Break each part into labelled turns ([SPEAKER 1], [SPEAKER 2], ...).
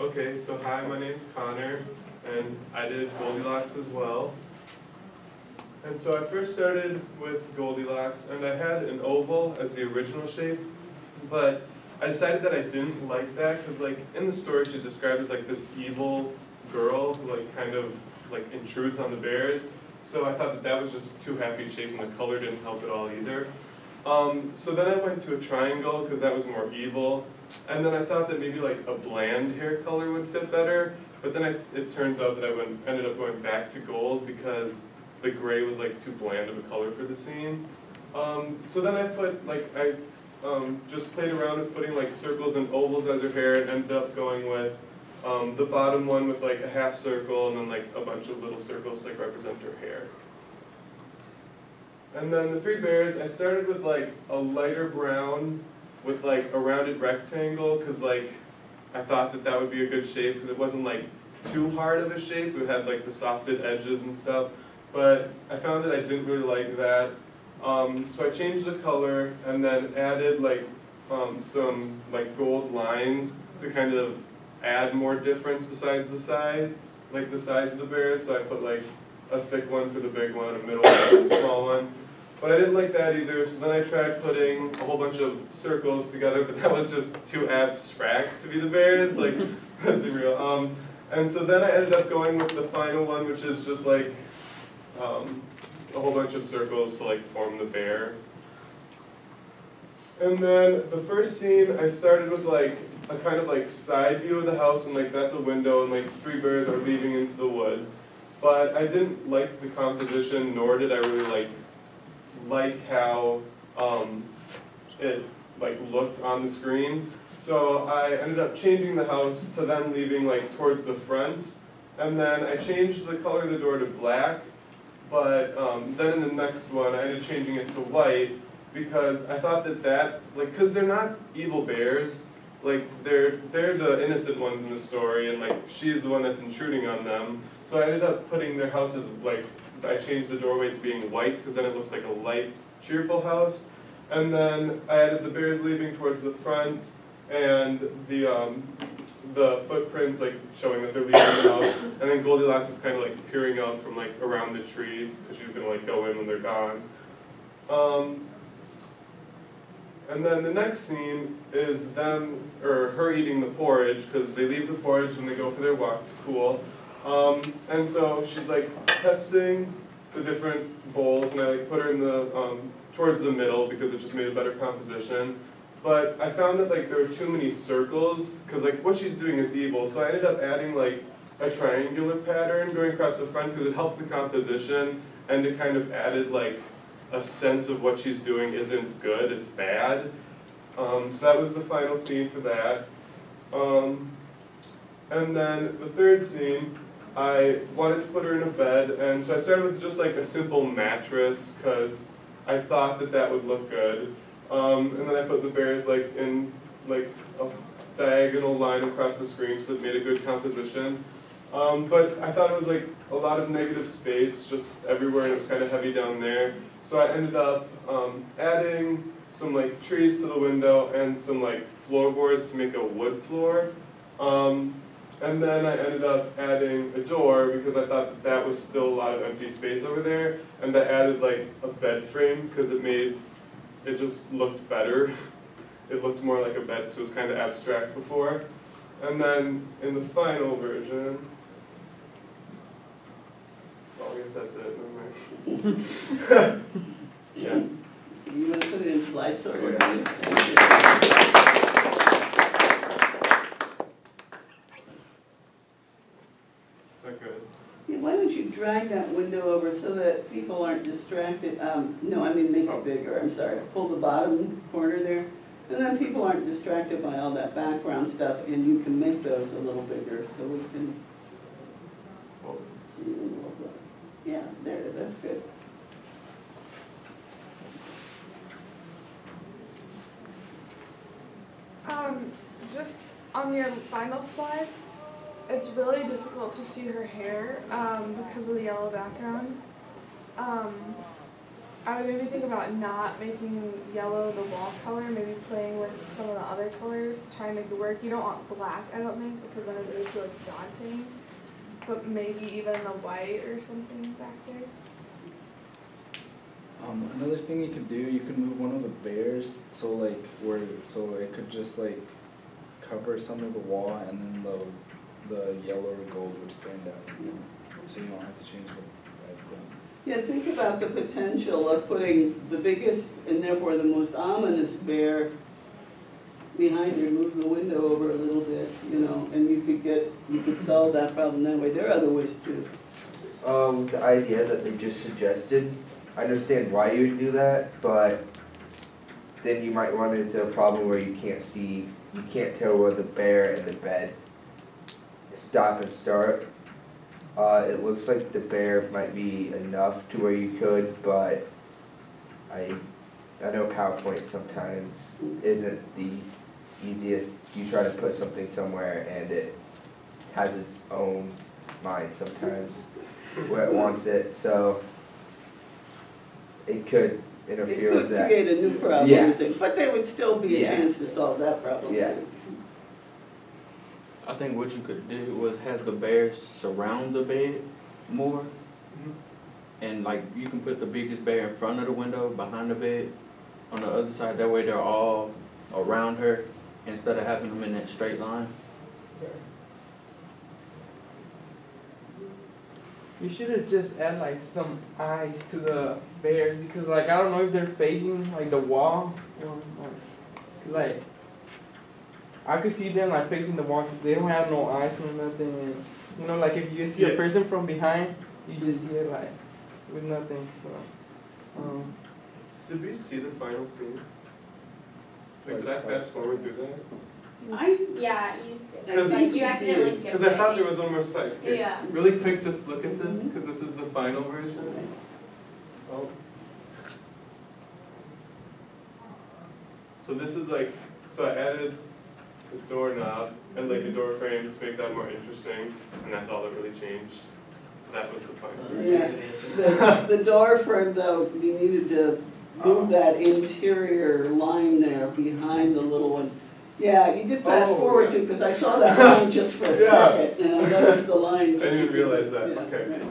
[SPEAKER 1] Okay, so hi, my name's Connor, and I did Goldilocks as well. And so I first started with Goldilocks, and I had an oval as the original shape, but I decided that I didn't like that, because like, in the story, she's described as like this evil girl who like kind of like intrudes on the bears. So I thought that that was just too happy shape, and the color didn't help at all either. Um, so then I went to a triangle, because that was more evil, and then I thought that maybe like a bland hair color would fit better, but then I, it turns out that I went, ended up going back to gold because the gray was like too bland of a color for the scene. Um, so then I put like, I um, just played around with putting like circles and ovals as her hair and ended up going with um, the bottom one with like a half circle and then like a bunch of little circles to like represent her hair. And then the three bears, I started with like a lighter brown with like a rounded rectangle because like I thought that that would be a good shape because it wasn't like too hard of a shape. It had like the softed edges and stuff. But I found that I didn't really like that. Um, so I changed the color and then added like um, some like gold lines to kind of add more difference besides the size, like the size of the bears. So I put like a thick one for the big one, a middle one, and a small one. But I didn't like that either, so then I tried putting a whole bunch of circles together, but that was just too abstract to be the bears, like, let's be real. Um, and so then I ended up going with the final one, which is just like um, a whole bunch of circles to like form the bear. And then the first scene, I started with like a kind of like side view of the house, and like that's a window, and like three bears are leaving into the woods. But I didn't like the composition, nor did I really like like how um, it like looked on the screen. So I ended up changing the house to then leaving like towards the front. And then I changed the color of the door to black. But um, then in the next one, I ended up changing it to white because I thought that that, like, because they're not evil bears, like, they're, they're the innocent ones in the story, and, like, she's the one that's intruding on them. So I ended up putting their houses, like, I changed the doorway to being white because then it looks like a light, cheerful house. And then I added the bears leaving towards the front and the um, the footprints like showing that they're leaving house. And then Goldilocks is kind of like peering out from like around the tree because she's gonna like go in when they're gone. Um, and then the next scene is them or her eating the porridge because they leave the porridge and they go for their walk to cool. Um, and so she's like testing the different bowls, and I like put her in the um, towards the middle because it just made a better composition. But I found that like there were too many circles because like what she's doing is evil. So I ended up adding like a triangular pattern going across the front because it helped the composition and it kind of added like a sense of what she's doing isn't good, it's bad. Um, so that was the final scene for that. Um, and then the third scene I wanted to put her in a bed, and so I started with just like a simple mattress because I thought that that would look good. Um, and then I put the bears like in like a diagonal line across the screen so it made a good composition. Um, but I thought it was like a lot of negative space just everywhere and it was kind of heavy down there. So I ended up um, adding some like trees to the window and some like floorboards to make a wood floor. Um, and then I ended up adding a door because I thought that, that was still a lot of empty space over there. And I added like a bed frame because it made, it just looked better. it looked more like a bed, so it was kind of abstract before. And then in the final version, well, I guess that's it, never mind. yeah.
[SPEAKER 2] You want to put it in slide sorter?
[SPEAKER 1] Oh,
[SPEAKER 2] Thank you.
[SPEAKER 1] Is that good?
[SPEAKER 2] Yeah, Why don't you drag that window over so that people aren't distracted? Um, no, I mean, make it bigger, I'm sorry. Pull the bottom corner there. And then people aren't distracted by all that background stuff and you can make those a little bigger so we can see a little bit. Yeah, there, that's good.
[SPEAKER 3] Um, just on your final slide, it's really difficult to see her hair um, because of the yellow background. Um, I would maybe think about not making yellow the wall color, maybe playing with some of the other colors, trying to make it work. You don't want black, I don't think, because then it really feels daunting. But maybe even the white or something back there.
[SPEAKER 4] Um, another thing you could do, you could move one of the bears so like where so it could just like cover some of the wall and then the the yellow or gold would stand out. You know? So you don't have to change the background.
[SPEAKER 2] Yeah, think about the potential of putting the biggest and therefore the most ominous bear behind you, move the window over a little bit, you know, and you could get, you could solve that problem that way. There are other ways too.
[SPEAKER 5] Uh, with the idea that they just suggested, I understand why you would do that, but then you might run into a problem where you can't see, you can't tell where the bear and the bed stop and start. Uh, it looks like the bear might be enough to where you could, but I, I know PowerPoint sometimes isn't the easiest. You try to put something somewhere and it has its own mind sometimes where it wants it, so it could
[SPEAKER 2] It
[SPEAKER 5] interfere
[SPEAKER 2] could
[SPEAKER 5] with that.
[SPEAKER 2] create a new problem,
[SPEAKER 5] Yeah.
[SPEAKER 2] but there would still be a
[SPEAKER 5] Yeah.
[SPEAKER 2] chance to solve that problem
[SPEAKER 5] Yeah.
[SPEAKER 2] too.
[SPEAKER 6] I think what you could do was have the bears surround the bed more. Mm-hmm. And like you can put the biggest bear in front of the window, behind the bed, on the other side. That way they're all around her instead of having them in that straight line.
[SPEAKER 7] You should have just add like some eyes to the bears because like I don't know if they're facing like the wall or like, 'cause, like I could see them like facing the wall 'cause they don't have no eyes or nothing. And, you know, like if you see
[SPEAKER 1] Yeah.
[SPEAKER 7] a person from behind, you just see it like with nothing. So, um,
[SPEAKER 1] Did we see the final scene? Like, did I fast forward through that?
[SPEAKER 2] I,
[SPEAKER 8] Yeah, you,
[SPEAKER 1] Because-
[SPEAKER 8] like you accidentally skipped.
[SPEAKER 1] Because I thought there was one more slide. Here,
[SPEAKER 8] Yeah.
[SPEAKER 1] Really quick, just look at this, because this is the final version. Oh. So this is like, so I added the doorknob and like a door frame to make that more interesting, and that's all that really changed. So that was the point.
[SPEAKER 2] yeah, the, the door frame though, you needed to move oh. that interior line there behind the little one. Yeah, you did fast
[SPEAKER 1] Oh,
[SPEAKER 2] forward
[SPEAKER 1] yeah.
[SPEAKER 2] too, because I saw that line just for a
[SPEAKER 1] Yeah.
[SPEAKER 2] second, and I noticed the line.
[SPEAKER 1] I didn't realize that,
[SPEAKER 2] yeah,
[SPEAKER 1] okay.
[SPEAKER 2] right.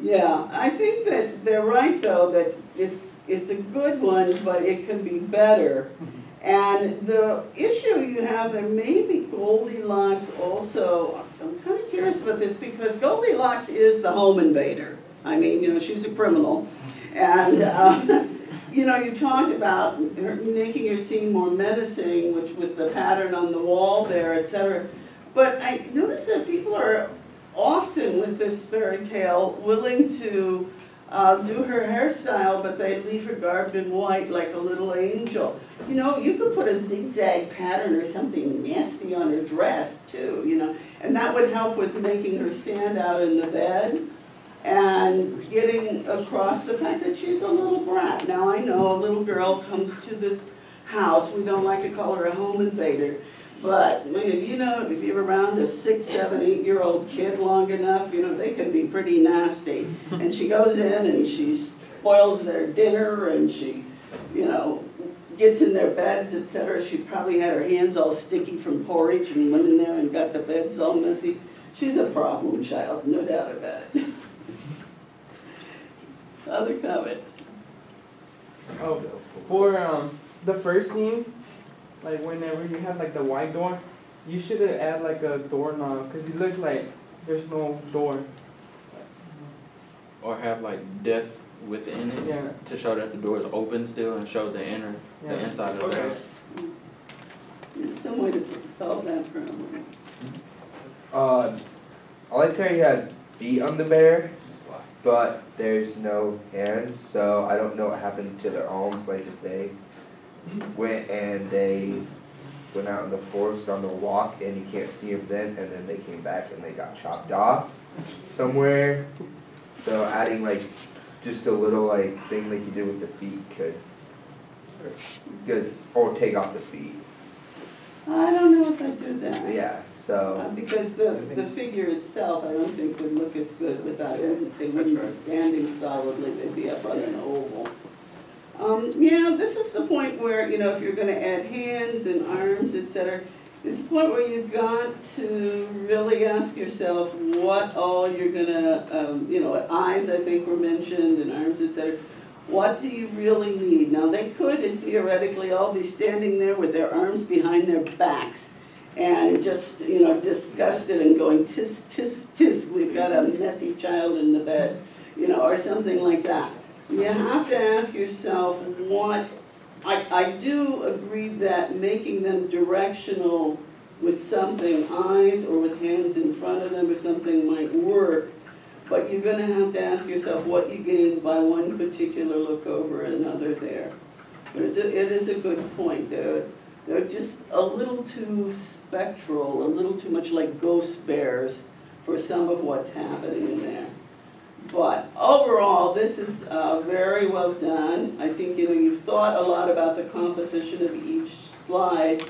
[SPEAKER 2] Yeah, I think that they're right though, that it's, it's a good one, but it can be better. And the issue you have, and maybe Goldilocks also, I'm kind of curious about this because Goldilocks is the home invader. I mean, you know, she's a criminal. And, uh, you know, you talked about her making her seem more menacing, which with the pattern on the wall there, et cetera. But I notice that people are often with this fairy tale willing to uh, do her hairstyle, but they leave her garbed in white like a little angel. You know, you could put a zigzag pattern or something nasty on her dress too, you know, and that would help with making her stand out in the bed and getting across the fact that she's a little brat. Now, I know a little girl comes to this house, we don't like to call her a home invader, but, man, you know, if you're around a six, seven, eight-year-old kid long enough, you know, they can be pretty nasty. And she goes in and she spoils their dinner and she, you know, gets in their beds, etc. She probably had her hands all sticky from porridge and went in there and got the beds all messy. She's a problem child, no doubt about it. Other comments?
[SPEAKER 7] oh, for um the first scene, like whenever you have like the white door, you should have add like a doorknob because it looks like there's no door.
[SPEAKER 6] Or have like death within it
[SPEAKER 7] Yeah.
[SPEAKER 6] to show that the door is open still and show the inner, the inside of the
[SPEAKER 1] Okay.
[SPEAKER 6] house.
[SPEAKER 2] There's Some way to solve that problem.
[SPEAKER 5] Uh, I liked how you had feet on the bear, but there's no hands, so I don't know what happened to their arms, like if they went and they went out in the forest on the walk and you can't see them then, and then they came back and they got chopped off somewhere. So adding like just a little like thing like you did with the feet could, because, or take off the feet,
[SPEAKER 2] I don't know if I do that.
[SPEAKER 5] yeah, So,
[SPEAKER 2] Uh, Because the, the figure itself, I don't think would look as good without it, they wouldn't be standing solidly, they'd be up on an oval. Um, yeah, this is the point where, you know, if you're gonna add hands and arms, etc., it's the point where you've got to really ask yourself what all you're gonna, um, you know, eyes, I think were mentioned, and arms, etc. What do you really need? Now, they could theoretically all be standing there with their arms behind their backs and just, you know, disgusted and going tis, tis, tis, we've got a messy child in the bed, you know, or something like that. You have to ask yourself what, I, I do agree that making them directional with something, eyes or with hands in front of them or something might work. But you're gonna have to ask yourself what you gain by one particular look over another there. But it's a, it is a good point, they're, they're just a little too spectral, a little too much like ghost bears for some of what's happening in there. But overall, this is uh, very well done. I think, you know, you've thought a lot about the composition of each slide.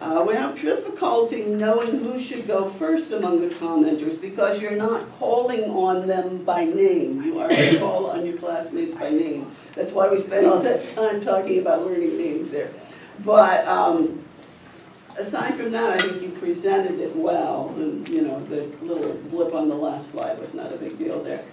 [SPEAKER 2] Uh, We have difficulty knowing who should go first among the commenters because you're not calling on them by name. You are to call on your classmates by name. That's why we spent all that time talking about learning names there. But um, aside from that, I think you presented it well. And, you know, the little blip on the last slide was not a big deal there.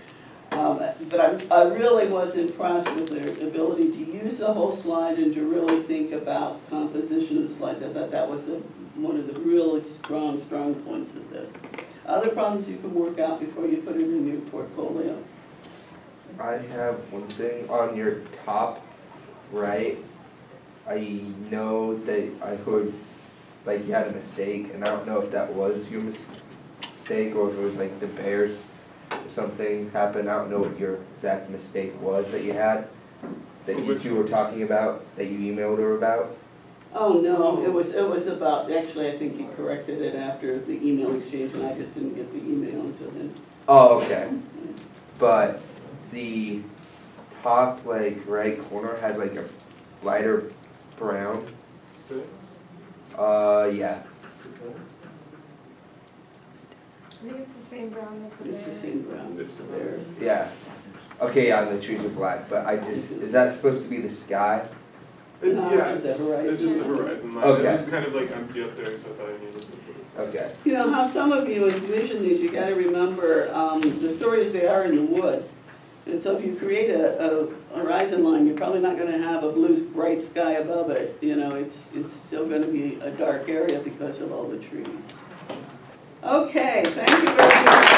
[SPEAKER 2] Um, But I, I really was impressed with their ability to use the whole slide and to really think about composition of the slides. I thought that was a- one of the really strong, strong points of this. Other problems you can work out before you put it in your portfolio.
[SPEAKER 5] I have one thing on your top right. I know that I heard like you had a mistake, and I don't know if that was your mis- mistake or if it was like the Bears or something happened. I don't know what your exact mistake was that you had that you two were talking about that you emailed her about.
[SPEAKER 2] Oh, no, it was, it was about, actually, I think he corrected it after the email exchange, and I just didn't get the email until then.
[SPEAKER 5] Oh, okay. But the top like right corner has like a lighter brown.
[SPEAKER 1] Six?
[SPEAKER 5] Uh, yeah.
[SPEAKER 3] I think it's the same brown as the
[SPEAKER 2] It's the
[SPEAKER 3] bears.
[SPEAKER 2] same ground, it's the Bears.
[SPEAKER 5] Yeah. Okay, yeah, the trees are black, but I just, is that supposed to be the sky?
[SPEAKER 1] It's,
[SPEAKER 2] No,
[SPEAKER 1] yeah,
[SPEAKER 2] it's just the horizon.
[SPEAKER 1] it's just the horizon line.
[SPEAKER 5] Okay.
[SPEAKER 1] It was kind of like empty up there, so I thought I needed to put it.
[SPEAKER 5] Okay.
[SPEAKER 2] You know, how some of you envision these, you gotta remember, um, the stories, they are in the woods. And so if you create a, a horizon line, you're probably not gonna have a blue, bright sky above it, you know, it's, it's still gonna be a dark area because of all the trees. Okay, thank you very much.